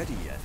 ready yet.